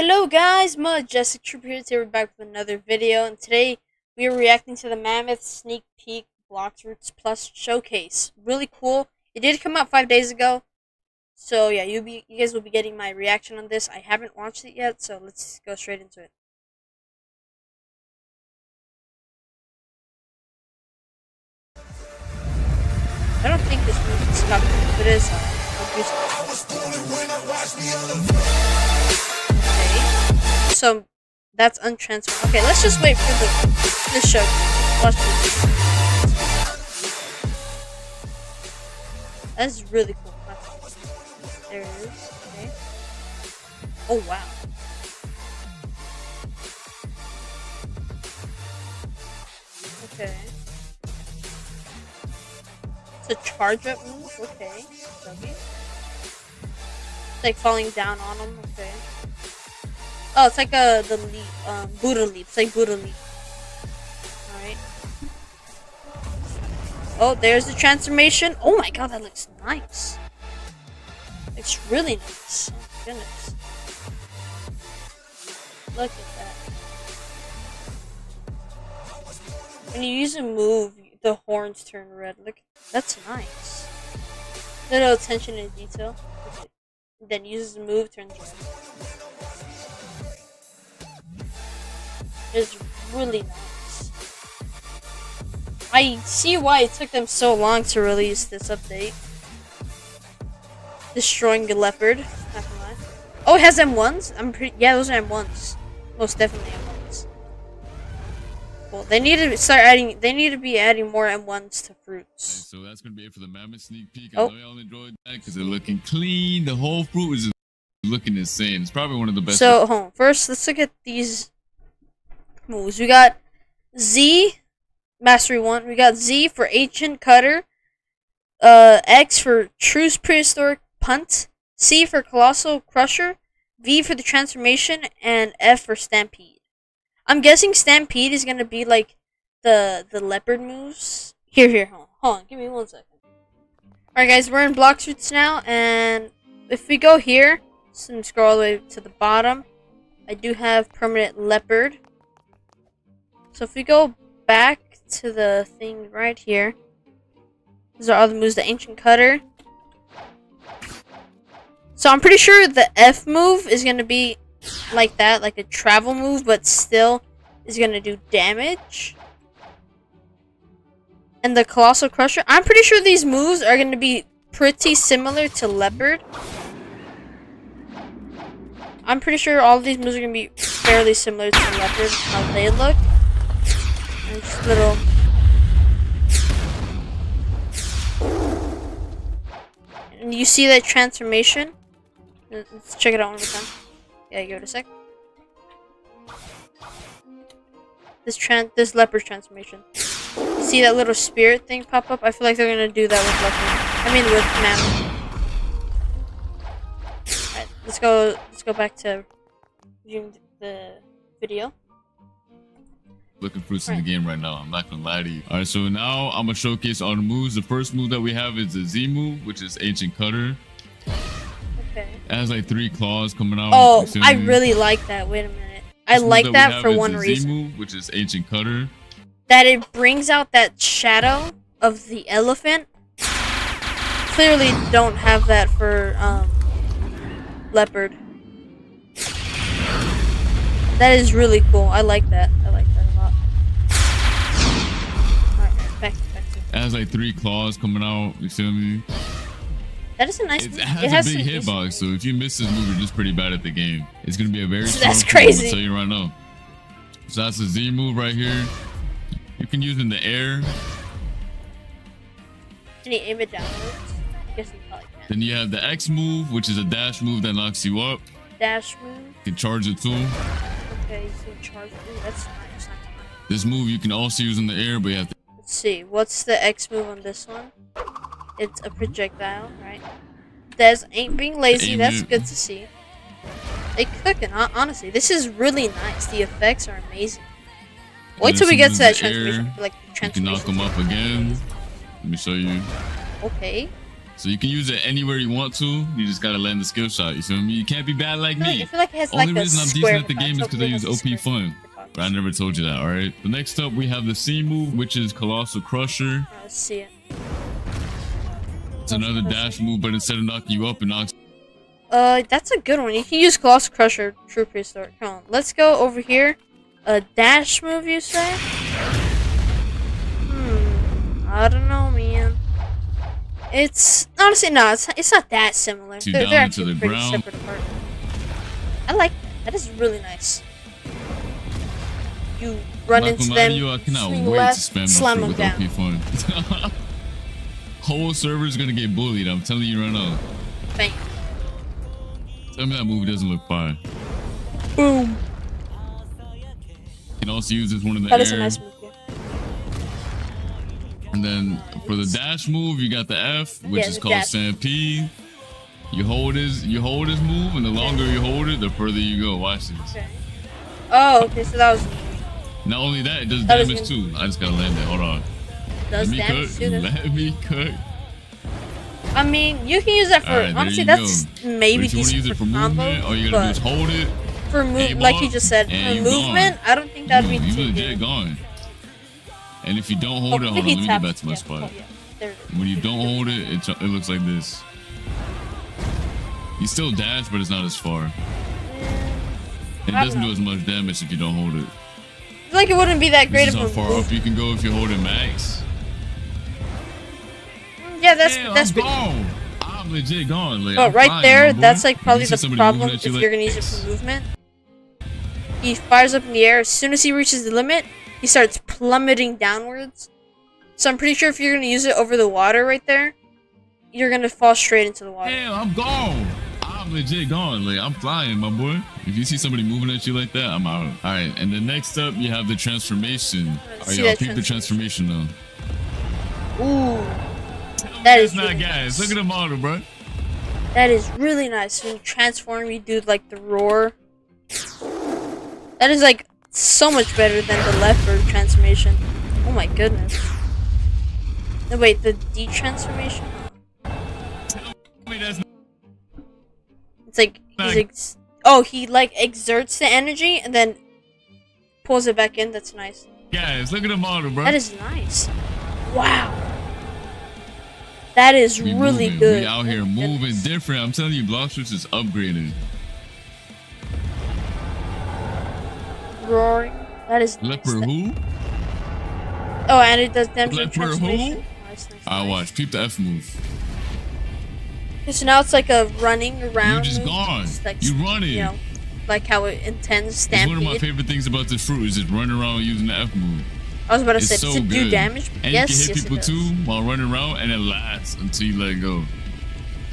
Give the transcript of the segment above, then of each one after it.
Hello guys, Majestic Trooper here, today we're back with another video, and today we are reacting to the Mammoth Sneak Peek Blox Fruits Plus Showcase. Really cool. It did come out five days ago, so yeah, you be you guys will be getting my reaction on this. I haven't watched it yet, so let's go straight into it. I don't think this movie is stuck. If it is. So that's untransferred. Okay, let's just wait for the this show. Watch this. That's really cool. There it is. Okay. Oh wow. Okay. It's a charge up move. Okay. Like falling down on them. Okay. Oh, it's like a the leap, um, Buddha leap. It's like Buddha leap. All right. Oh, there's the transformation. Oh my god, that looks nice. It's really nice. Oh goodness. Look at that. When you use a move, the horns turn red. Look, that's nice. Little attention to detail. Then uses a move, turns red. It's really nice. I see why it took them so long to release this update. Destroying a leopard. Oh, it has M1s? I'm pretty. Yeah, those are M1s. Most definitely M1s. Well, they need to start adding. They need to be adding more M1s to fruits. So that's gonna be it for the mammoth sneak peek. Oh. I know y'all enjoyed that because they're looking clean. The whole fruit is looking insane. It's probably one of the best. So, hold on. first, let's look at these moves. We got Z, Mastery 1. We got Z for Ancient Cutter. Uh, X for Truce Prehistoric Punt. C for Colossal Crusher. V for the Transformation. And F for Stampede. I'm guessing Stampede is gonna be like the the leopard moves. Here, here, hold on. Hold on. Give me one second. Alright, guys, we're in Blox Fruits now. And if we go here, so scroll all the way to the bottom, I do have permanent leopard. So if we go back to the thing right here, these are all the moves. The ancient cutter. So I'm pretty sure the F move is gonna be like that, like a travel move, but still is gonna do damage. And the colossal crusher. I'm pretty sure these moves are gonna be pretty similar to leopard. I'm pretty sure all of these moves are gonna be fairly similar to leopard, how they look. Just little. You see that transformation? Let's check it out one more time. Yeah, give it a sec. This tran this leopard transformation. See that little spirit thing pop up? I feel like they're gonna do that with leopard. I mean with mammoth. Alright, let's go let's go back to the video. Looking fruits in the game right now. I'm not gonna lie to you. All right, so now I'm gonna showcase the moves. The first move that we have is the Z move, which is ancient cutter. Okay. It has like three claws coming out. Oh, I really like that. Wait a minute. I like we that for one the Z reason. move, which is ancient cutter. That it brings out that shadow of the elephant. Clearly don't have that for um leopard. That is really cool. That. I like that It has like three claws coming out. You feel me? That is a nice It, it has It has a big hitbox, so if you miss this move, you're just pretty bad at the game. It's gonna be a very That's move, crazy. gonna tell you right now. So that's the Z move right here. You can use in the air. Can you aim it downwards? I guess you probably can. Then you have the X move, which is a dash move that knocks you up. Dash move. You can charge it too. Okay, you can charge. Ooh, that's. This move you can also use in the air, but you have to Let's see. What's the X move on this one? It's a projectile, right? Des ain't being lazy. That's good to see. They cooking, honestly. This is really nice. The effects are amazing. Wait till we get to that air, transformation. Like the you can knock transformation. them up again. Let me show you. Okay. So you can use it anywhere you want to. You just gotta land the skill shot. You feel me? You can't be bad like I feel like, I me. feel like it has Only like reason I'm decent at the game is because I use OP fun. But I never told you that, alright? The next up, we have the C move, which is Colossal Crusher. Let's see it. It's another dash move, but instead of knocking you up, it knocks Uh, that's a good one. You can use Colossal Crusher, True Prehistoric. Come on, let's go over here. A dash move, you say? Hmm, I don't know, man. It's honestly no, it's it's not that similar. They're, down they're actually the pretty ground. separate apart. I like that. That is really nice. You run Not into gonna them, I cannot swing wait left, to spam slam them down. OP. Whole server is gonna get bullied. I'm telling you right now. Bang. Tell me that move doesn't look fire. Boom. You can also use this one in the That air. is a nice move. Yeah. And then for the dash move, you got the F, which Yeah, is called dash. Stampede. You hold his you hold his move, and the longer you hold it, the further you go. Watch this. Okay. Oh, okay. So that was Not only that, it does That damage too. I just gotta land it. Hold on. does Let me damage cook. too. Let me cook. I mean, you can use that for there honestly. That's go. maybe But if you want to decent use it for, for movement, all you gotta do is hold it. for move, like you just said, for movement, gone. I don't think that'd be you, too you good. legit gone. And if you don't hold it, Oh, hold on, let me get back to my yeah, spot. oh, yeah, it. When you don't hold it, it, it looks like this. You still dash, but it's not as far. It doesn't do as much damage if you don't hold it. I feel like it wouldn't be that great This is of how a far move. up you can go if you hold it max. Yeah, that's Damn, that's I'm gone. I'm legit gone. Like, But right there, that's like probably the problem if you you're like gonna use it for movement. He fires up in the air. As soon as he reaches the limit, he starts plummeting downwards. So I'm pretty sure if you're gonna use it over the water right there, you're gonna fall straight into the water. Damn, I'm gone. I'm legit gone. Like I'm flying, my boy. If you see somebody moving at you like that, I'm out. All right, and then next up you have the transformation. All right, y'all peep the transformation though. Ooh, that is not really gas. nice. Look at the model, bro. That is really nice. When you transform, you do like the roar. That is like so much better than the left bird transformation. Oh my goodness. No, wait, the D transformation? Wait, that's It's like he's ex- oh he like exerts the energy and then pulls it back in. That's nice. Guys, Look at the model, bro. That is nice. Wow. That is we really moving. good. We out here moving goodness. different. I'm telling you, Switch is upgraded. Roaring. That is nice. Leper That- who? Oh, and it does damage Leper who? Nice, nice, I watch. Peep the F move. Okay, so now it's like a running around. You're just gone. Like, You running. You know, like how it intends It's one of my favorite things about this fruit is just running around using the F move. I was about to It's say, so does it good. do damage? And yes, you can hit yes, people too while running around, and it lasts until you let go.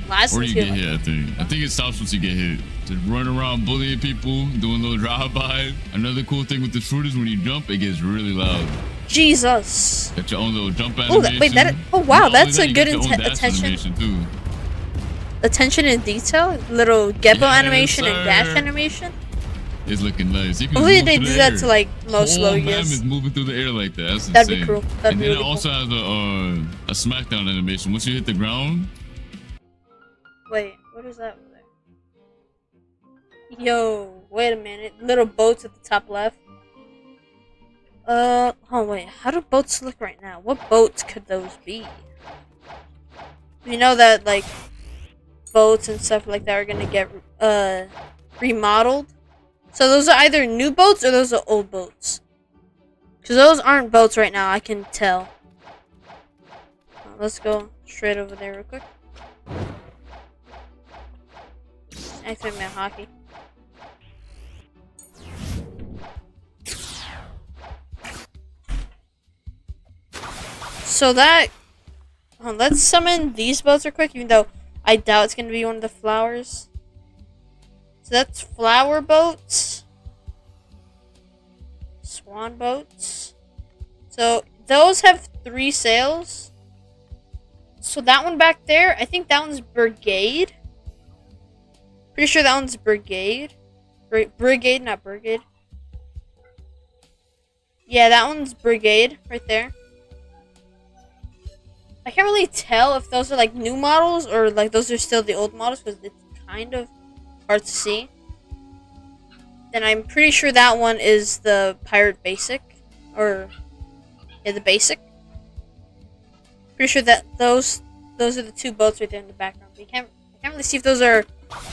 Last Or you get hit, I think. I think it stops once you get hit. Just run around bullying people, doing little drive-by. Another cool thing with this fruit is when you jump, it gets really loud. Jesus. Got your own little jump animation. that- wait, that- oh, wow, that's that, a good got your own inten- dash attention. too. Attention and detail, little Geppo Yes, animation and dash animation. It's looking nice. You Hopefully they do the that air. to like most Whole is moving through the air like that. That's That'd be cool. That'd and be then really it also has a uh, a smackdown animation. Once you hit the ground, Wait, what is that? Yo, wait a minute. Little boats at the top left. Uh, oh wait, how do boats look right now? What boats could those be? You know that like boats and stuff like that are gonna get uh remodeled. So those are either new boats or those are old boats. Cause those aren't boats right now. I can tell. Let's go straight over there real quick. I Activate my Haki. So that, let's summon these boats real quick, even though I doubt it's gonna be one of the flowers. So that's flower boats, swan boats. So those have three sails. So that one back there, I think that one's brigade. Pretty sure that one's brigade. Bri- brigade, not brigade. Yeah, that one's brigade right there. I can't really tell if those are like new models or like those are still the old models because it's kind of hard to see. Then I'm pretty sure that one is the Pirate Basic, or yeah, the Basic. Pretty sure that those those are the two boats right there in the background. But you can't I can't really see if those are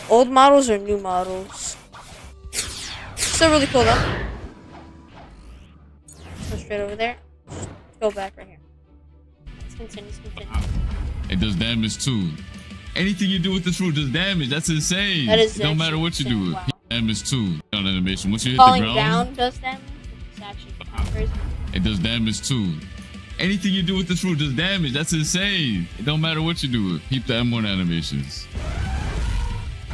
old models or new models. Still really cool though. Go straight over there. Go back right here. Continue. It does damage too. Anything you do with this fruit does damage. That's insane. That is it don't matter what you do. Wow. Damage too on animation. Once you hit Falling the ground, down does damage. It's actually crazy. it does damage too. Anything you do with this fruit does damage. That's insane. It don't matter what you do. Keep the M1 animations.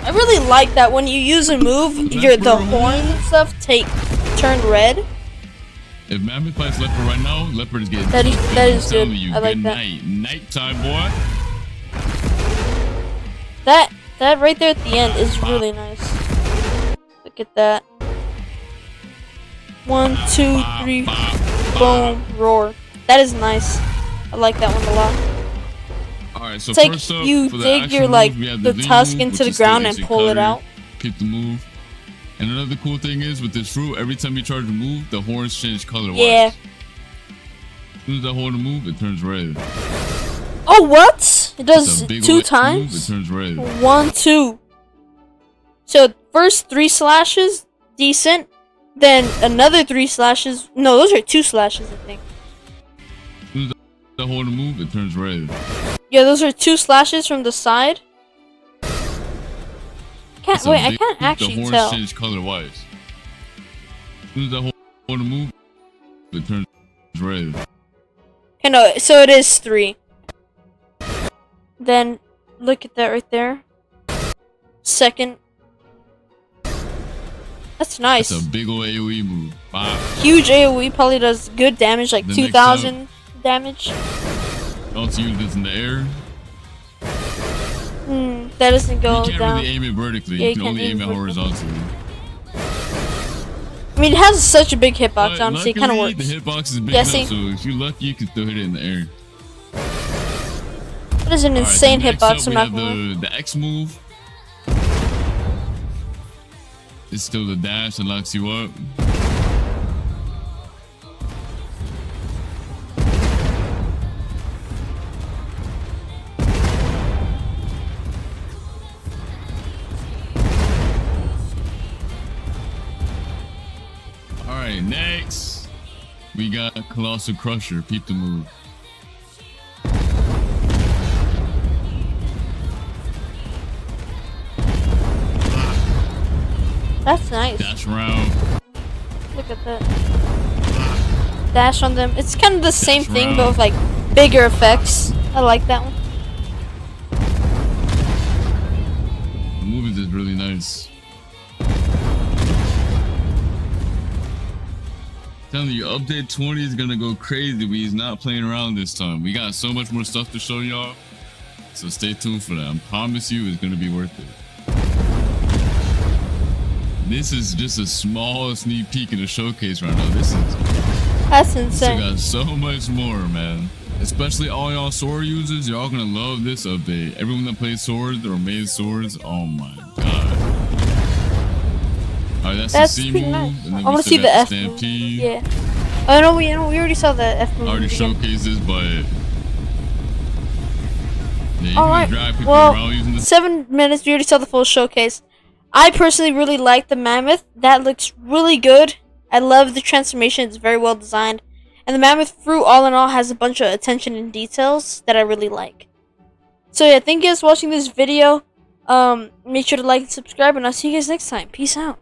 I really like that when you use a move, your the horns and stuff take turn red. If Mammoth plays Leopard right now, Leopard is getting That is- that is good. You, I like good that. night. Nighttime, boy. That that right there at the end is really nice. Look at that. One, two, three, boom, roar. That is nice. I like that one a lot. All right, so It's like you for the dig your like have the tusk move, into the ground and pull it out. Keep the move. And another cool thing is with this fruit, every time you charge a move, the horns change color. Yeah. As soon as I hold a move, it turns red. Oh what? It does two ol' Move, it times. turns red. One, two. So first three slashes, decent. Then another three slashes. No, those are two slashes, I think. As soon I hold a move, it turns red. Yeah, those are two slashes from the side. Can't wait. I can't The actually horns tell. change color wise. As soon as I hold, hold a move, it turns red. Okay, no, so it is three. Then look at that right there. Second. That's nice. It's a big ol' AoE move. Bah. Huge AoE probably does good damage, like The next 2,000 damage. Also use this in the air. Hmm, that doesn't go you can't down. really aim it vertically. Yeah, you can only aim it horizontally. I mean, it has such a big hitbox, honestly, it kind of works. The hitbox is big Yeah, enough, see? so if you're lucky, you can still hit it in the air. That is an Alright, insane next hitbox, I'm not gonna the, the X move. It's still the dash that locks you up. Next. We got Colossal Crusher. Peep the move. That's nice. Dash round. Look at that. Dash on them. It's kind of the same Dash thing, around. but with like bigger effects. I like that one. Telling you, update 20 is gonna go crazy. We is not playing around this time. We got so much more stuff to show y'all. So stay tuned for that. I promise you it's gonna be worth it. This is just a small sneak peek in the showcase right now. This is That's insane. got so much more, man. Especially all y'all sword users, y'all gonna love this update. Everyone that plays swords or made swords, oh my god. Alright, that's, That's the C move. nice. I want to see the F move. Yeah. Oh no, we we already saw the F move. I already showcased this, but yeah, All right. Well, seven minutes. We already saw the full showcase. I personally really like the mammoth. That looks really good. I love the transformation. It's very well designed, and the mammoth fruit, all in all, has a bunch of attention and details that I really like. So yeah, thank you guys for watching this video. Um, make sure to like and subscribe, and I'll see you guys next time. Peace out.